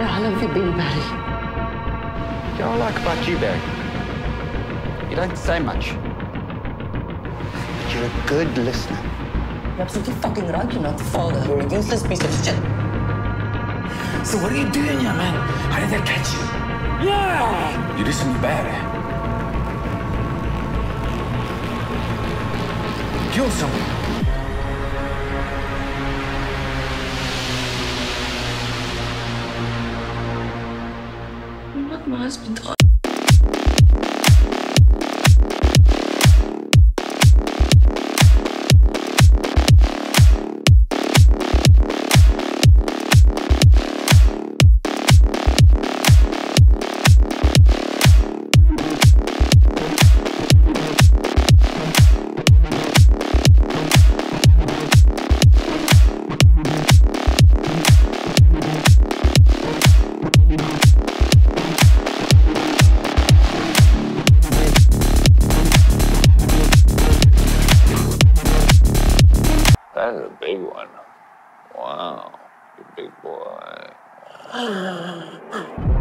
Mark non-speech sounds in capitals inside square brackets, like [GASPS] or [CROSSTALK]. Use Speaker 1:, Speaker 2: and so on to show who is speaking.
Speaker 1: wonder how long you've been, Barry.
Speaker 2: You know what I like about you, Barry? You don't say much. But you're a good listener.
Speaker 1: You're absolutely fucking right. You're not the father. You're a useless piece of shit.
Speaker 3: So what are you doing here, man? How did that catch you? Yeah! You did something bad. Eh? Kill someone.
Speaker 1: მას ბიტო my husband.
Speaker 4: That is a big one. Wow, you big boy. [GASPS] [LAUGHS]